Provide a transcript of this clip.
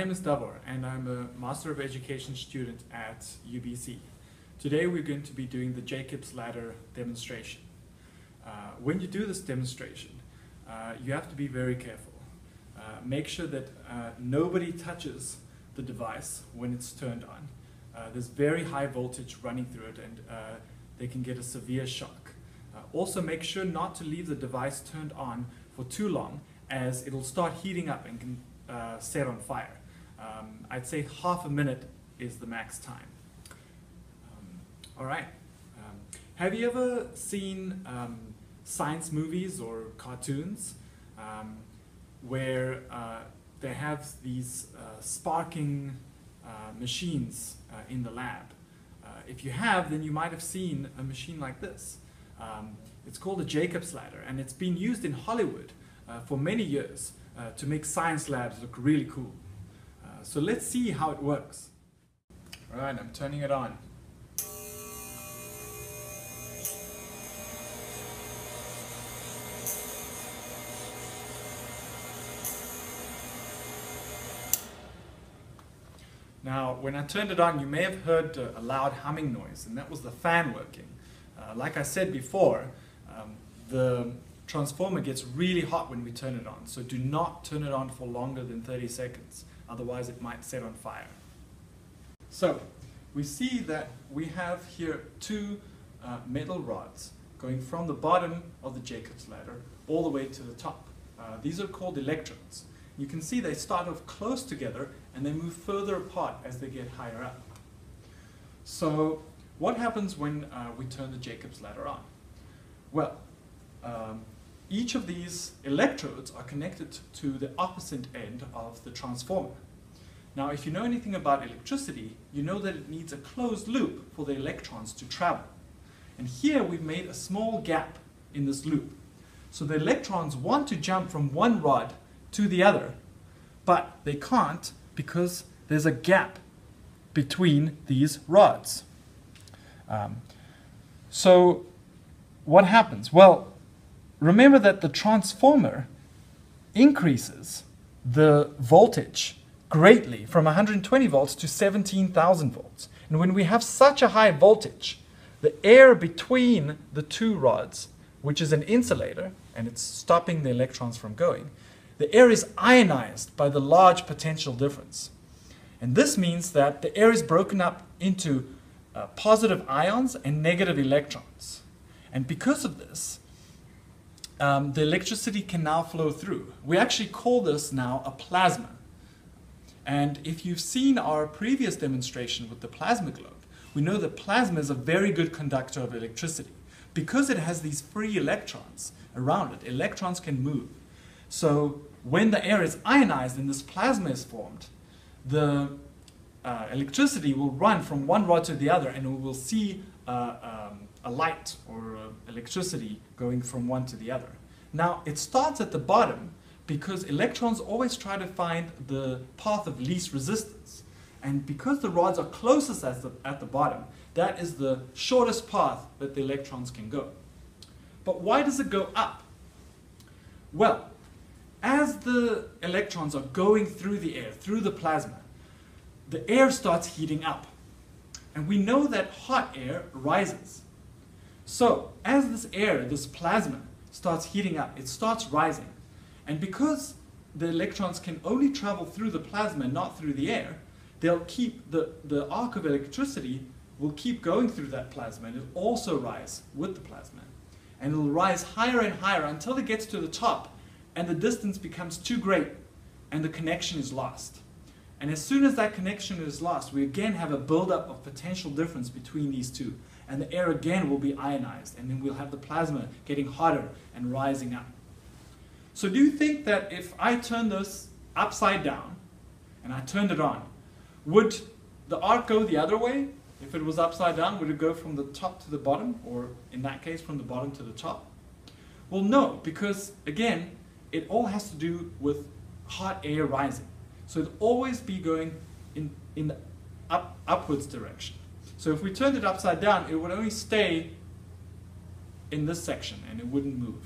My name is Davor and I'm a Master of Education student at UBC. Today we're going to be doing the Jacob's Ladder demonstration. Uh, when you do this demonstration, uh, you have to be very careful. Uh, make sure that uh, nobody touches the device when it's turned on. Uh, there's very high voltage running through it and uh, they can get a severe shock. also make sure not to leave the device turned on for too long as it'll start heating up and can uh, set on fire. Um, I'd say half a minute is the max time. Um, all right. Um, have you ever seen um, science movies or cartoons um, where uh, they have these uh, sparking uh, machines uh, in the lab? Uh, if you have, then you might have seen a machine like this. Um, it's called a Jacob's ladder, and it's been used in Hollywood for many years uh, to make science labs look really cool. So let's see how it works. All right, I'm turning it on. Now, when I turned it on, you may have heard a loud humming noise, and that was the fan working. Uh, like I said before, um, the transformer gets really hot when we turn it on, so do not turn it on for longer than 30 seconds, otherwise it might set on fire. So, we see that we have here two uh, metal rods going from the bottom of the Jacob's ladder all the way to the top. Uh, these are called electrodes. You can see they start off close together and they move further apart as they get higher up. So what happens when uh, we turn the Jacob's ladder on? Well, um, each of these electrodes are connected to the opposite end of the transformer. Now, if you know anything about electricity, you know that it needs a closed loop for the electrons to travel. And here we've made a small gap in this loop. So the electrons want to jump from one rod to the other, but they can't because there's a gap between these rods. Um, so what happens? Well, remember that the transformer increases the voltage greatly from 120 volts to 17,000 volts. And when we have such a high voltage, the air between the two rods, which is an insulator, and it's stopping the electrons from going, the air is ionized by the large potential difference. And this means that the air is broken up into uh, positive ions and negative electrons. And because of this, um, the electricity can now flow through. We actually call this now a plasma. And if you've seen our previous demonstration with the plasma globe, we know that plasma is a very good conductor of electricity. Because it has these free electrons around it, electrons can move. So when the air is ionized and this plasma is formed, the uh, electricity will run from one rod to the other and we will see uh, um, a light or electricity going from one to the other. Now, it starts at the bottom because electrons always try to find the path of least resistance. And because the rods are closest at the, at the bottom, that is the shortest path that the electrons can go. But why does it go up? Well, as the electrons are going through the air, through the plasma, the air starts heating up. And we know that hot air rises. So as this air, this plasma, starts heating up, it starts rising. And because the electrons can only travel through the plasma, not through the air, they'll keep, the, the arc of electricity will keep going through that plasma and it'll also rise with the plasma. And it'll rise higher and higher until it gets to the top and the distance becomes too great and the connection is lost. And as soon as that connection is lost, we again have a buildup of potential difference between these two and the air again will be ionized, and then we'll have the plasma getting hotter and rising up. So do you think that if I turn this upside down and I turned it on, would the arc go the other way? If it was upside down, would it go from the top to the bottom, or in that case, from the bottom to the top? Well, no, because again, it all has to do with hot air rising. So it'll always be going in, in the up, upwards direction. So if we turned it upside down, it would only stay in this section and it wouldn't move.